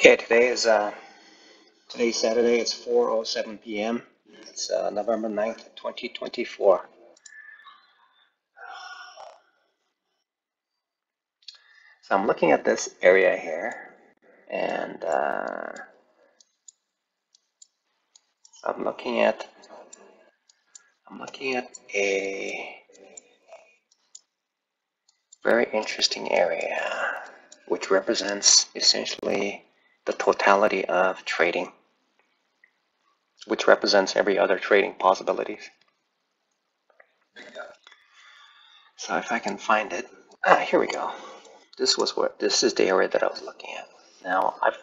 Okay, today is uh, today's Saturday. It's 4:07 p.m. It's uh, November 9th, 2024. So I'm looking at this area here, and uh, I'm looking at I'm looking at a very interesting area, which represents essentially the totality of trading, which represents every other trading possibilities. So if I can find it, ah, here we go. This was what this is the area that I was looking at. Now I've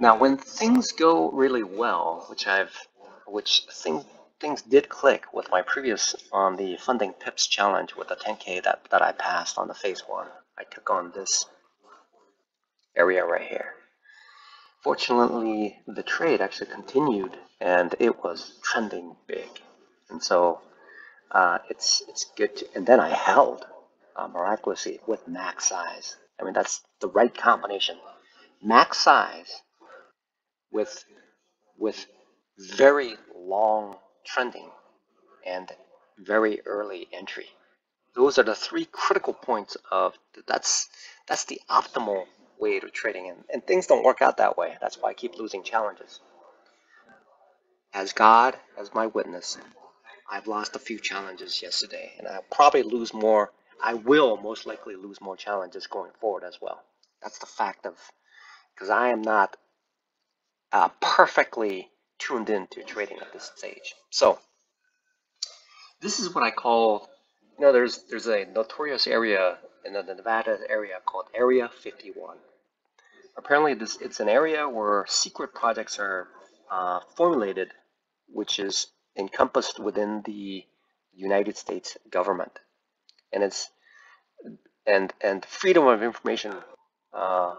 now when things go really well, which I've which things things did click with my previous on the funding pips challenge with the 10k that that I passed on the phase one. I took on this area right here. Fortunately, the trade actually continued and it was trending big. And so uh, it's it's good. To, and then I held uh, miraculously with max size. I mean, that's the right combination. Max size with with very long trending and very early entry. Those are the three critical points of that's that's the optimal way to trading and, and things don't work out that way. That's why I keep losing challenges. As God, as my witness, I've lost a few challenges yesterday and I'll probably lose more. I will most likely lose more challenges going forward as well. That's the fact of, because I am not uh, perfectly tuned into trading at this stage. So this is what I call, you know, there's there's a notorious area in the Nevada area called Area 51. Apparently, this it's an area where secret projects are uh, formulated, which is encompassed within the United States government, and it's and and freedom of information uh,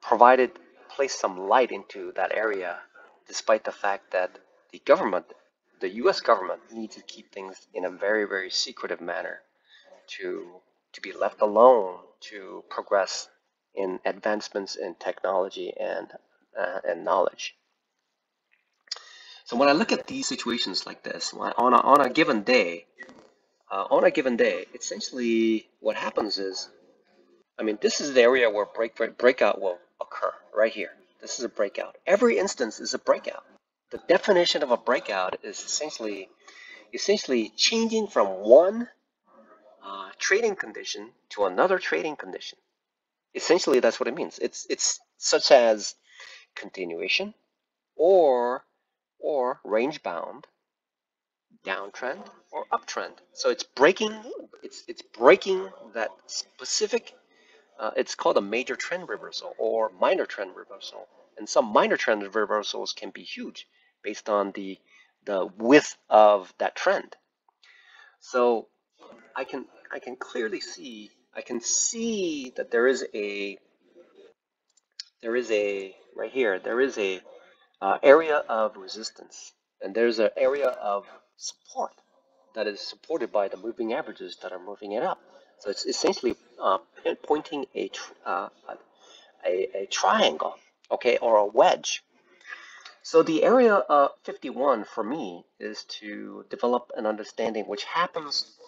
provided placed some light into that area, despite the fact that the government, the U.S. government, needs to keep things in a very very secretive manner to to be left alone to progress in advancements in technology and uh, and knowledge. So when I look at these situations like this, on a, on a given day, uh, on a given day, essentially what happens is, I mean, this is the area where break, break, breakout will occur, right here. This is a breakout. Every instance is a breakout. The definition of a breakout is essentially, essentially changing from one uh, trading condition to another trading condition. Essentially, that's what it means. It's it's such as continuation or or range bound downtrend or uptrend. So it's breaking it's it's breaking that specific uh, it's called a major trend reversal or minor trend reversal. And some minor trend reversals can be huge based on the the width of that trend. So I can I can clearly see, I can see that there is a, there is a, right here, there is a uh, area of resistance and there's an area of support that is supported by the moving averages that are moving it up. So it's essentially uh, pointing a, uh, a, a triangle, okay, or a wedge. So the area of 51 for me is to develop an understanding which happens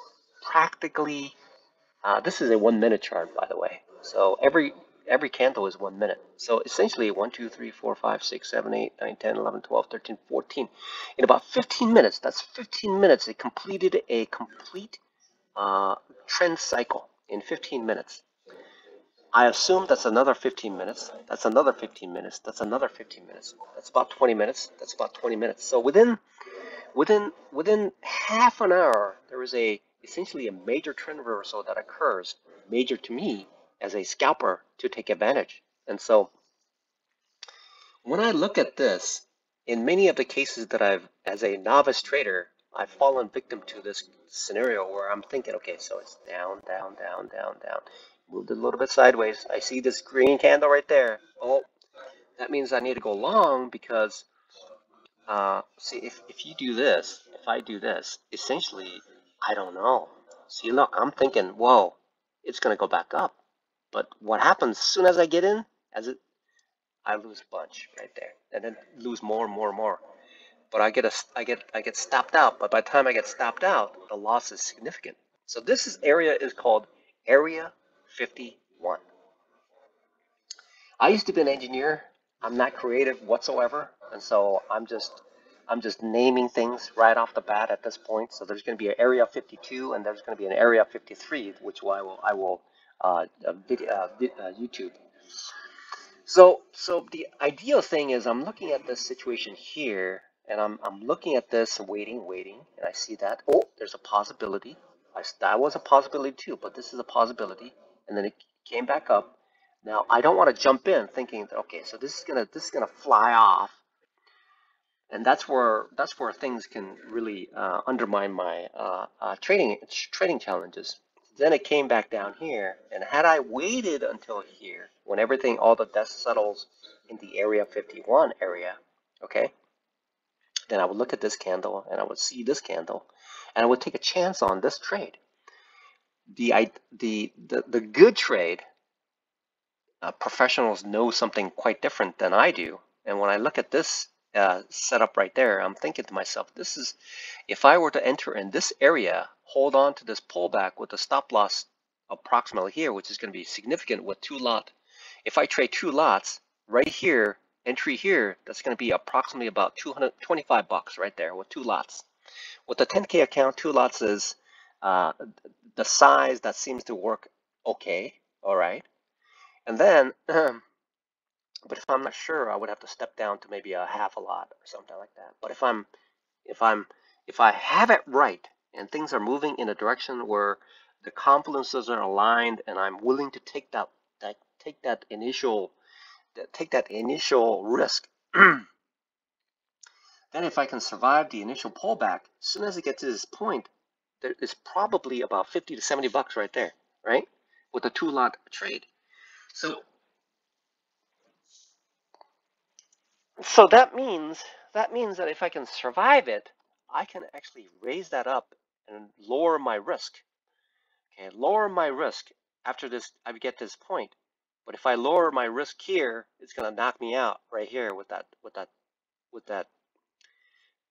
practically, uh, this is a one minute chart, by the way. So every every candle is one minute. So essentially 1, 2, 3, 4, 5, 6, 7, 8, 9, 10, 11, 12, 13, 14. In about 15 minutes, that's 15 minutes, it completed a complete uh, trend cycle in 15 minutes. I assume that's another 15 minutes. That's another 15 minutes. That's another 15 minutes. That's about 20 minutes. That's about 20 minutes. So within within within half an hour, there is a essentially a major trend reversal that occurs, major to me as a scalper to take advantage. And so when I look at this, in many of the cases that I've, as a novice trader, I've fallen victim to this scenario where I'm thinking, okay, so it's down, down, down, down, down. Moved a little bit sideways. I see this green candle right there. Oh, that means I need to go long because, uh, see, if, if you do this, if I do this, essentially I don't know. See, look, I'm thinking, whoa, it's going to go back up. But what happens as soon as I get in, as it, I lose a bunch right there, and then lose more and more and more. But I get a, I get, I get stopped out. But by the time I get stopped out, the loss is significant. So this is area is called Area 51. I used to be an engineer. I'm not creative whatsoever, and so I'm just I'm just naming things right off the bat at this point. So there's going to be an area 52 and there's going to be an area 53, which I will I will uh, uh, video, uh, uh, YouTube. So so the ideal thing is I'm looking at this situation here, and I'm I'm looking at this waiting, waiting, and I see that oh there's a possibility. I, that was a possibility too, but this is a possibility, and then it came back up. Now I don't want to jump in thinking that okay, so this is gonna this is gonna fly off and that's where that's where things can really uh, undermine my uh, uh, trading trading challenges. Then it came back down here, and had I waited until here, when everything all the dust settles in the area 51 area, okay, then I would look at this candle and I would see this candle, and I would take a chance on this trade. The I, the the the good trade. Uh, professionals know something quite different than I do, and when I look at this uh, set up right there, I'm thinking to myself, this is, if I were to enter in this area, hold on to this pullback with a stop loss approximately here, which is going to be significant with two lot. If I trade two lots right here, entry here, that's going to be approximately about 225 bucks right there with two lots. With the 10K account, two lots is uh, the size that seems to work okay, all right. And then But if I'm not sure, I would have to step down to maybe a half a lot or something like that. But if I'm, if I'm, if I have it right and things are moving in a direction where the confluences are aligned and I'm willing to take that, that take that initial, that, take that initial risk, then if I can survive the initial pullback, as soon as it gets to this point, there is probably about 50 to 70 bucks right there, right? With a two lot trade. So So that means that means that if I can survive it, I can actually raise that up and lower my risk. Okay, lower my risk after this I get this point. But if I lower my risk here, it's gonna knock me out right here with that with that with that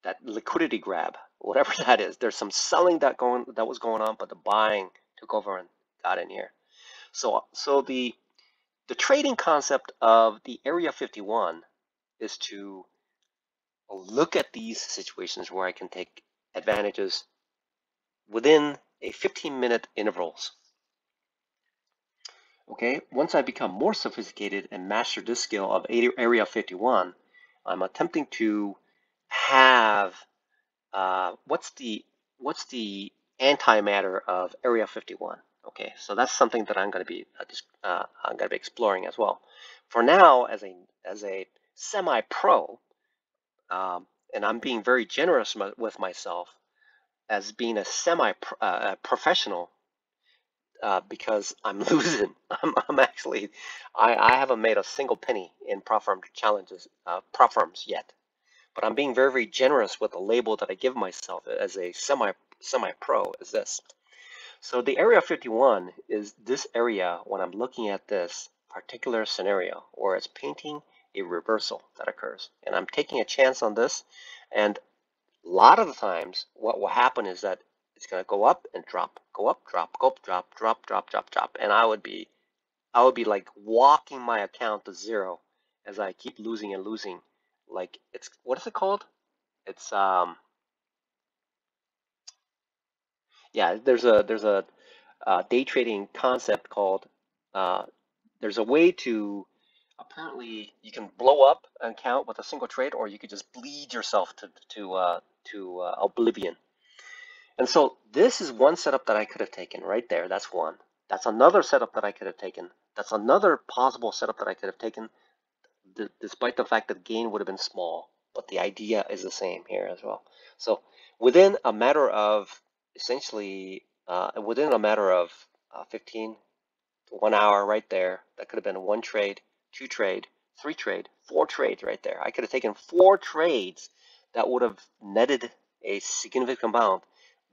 that liquidity grab, whatever that is. There's some selling that going that was going on, but the buying took over and got in here. So so the the trading concept of the Area 51 is to look at these situations where I can take advantages within a 15 minute intervals. Okay, once I become more sophisticated and master this skill of Area 51, I'm attempting to have uh, what's the what's the antimatter of Area 51. Okay, so that's something that I'm going to be uh, uh, I'm going to be exploring as well. For now, as a as a semi-pro, um, and I'm being very generous with myself as being a semi-professional uh, uh, because I'm losing. I'm, I'm actually, I, I, haven't made a single penny in prop firm challenges, uh, prop firms yet, but I'm being very, very generous with the label that I give myself as a semi semi-pro. Is this? So the area 51 is this area when I'm looking at this particular scenario, where it's painting a reversal that occurs. And I'm taking a chance on this. And a lot of the times, what will happen is that it's going to go up and drop, go up, drop, go up, drop, drop, drop, drop, drop. And I would be, I would be like walking my account to zero as I keep losing and losing. Like it's, what is it called? It's, um, yeah, there's a, there's a, uh, day trading concept called, uh, there's a way to apparently you can blow up an account with a single trade, or you could just bleed yourself to to uh, to uh, oblivion. And so this is one setup that I could have taken right there. That's one. That's another setup that I could have taken. That's another possible setup that I could have taken, despite the fact that gain would have been small. But the idea is the same here as well. So within a matter of essentially uh, within a matter of uh, 15 to one hour right there, that could have been one trade two trade, three trade, four trades right there. I could have taken four trades that would have netted a significant amount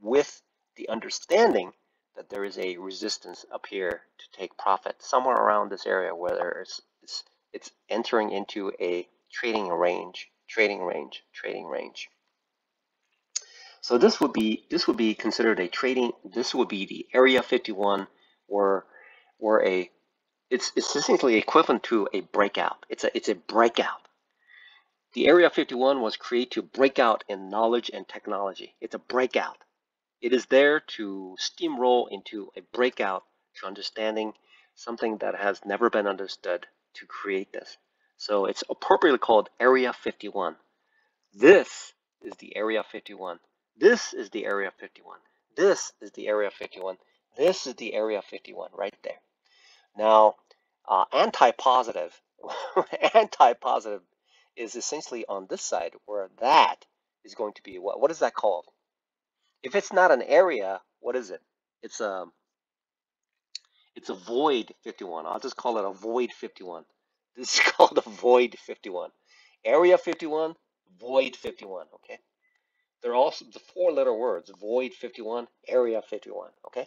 with the understanding that there is a resistance up here to take profit somewhere around this area where it's, it's, it's entering into a trading range, trading range, trading range. So this would be this would be considered a trading. This would be the Area 51, or or a it's essentially equivalent to a breakout. It's a it's a breakout. The Area 51 was created to break out in knowledge and technology. It's a breakout. It is there to steamroll into a breakout to understanding something that has never been understood to create this. So it's appropriately called Area 51. This is the Area 51. This is the Area 51. This is the Area 51. This is the Area 51 right there. Now, uh, anti-positive, anti-positive is essentially on this side where that is going to be, what, what is that called? If it's not an area, what is it? It's a, um, it's a void 51. I'll just call it a void 51. This is called a void 51. Area 51, void 51, okay? They're also the four letter words, void 51, area 51, okay?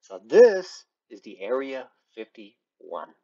So this is the area 51.